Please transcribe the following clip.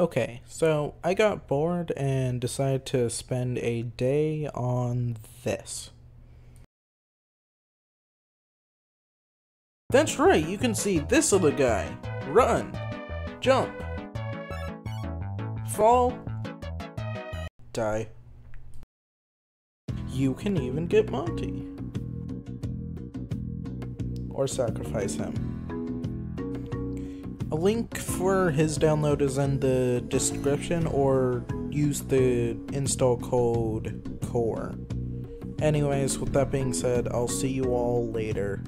Okay, so I got bored and decided to spend a day on this. That's right, you can see this little guy. Run, jump, fall, die. You can even get Monty. Or sacrifice him. A link for his download is in the description or use the install code kor. Anyways, with that being said, I'll see you all later.